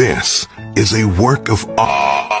This is a work of art.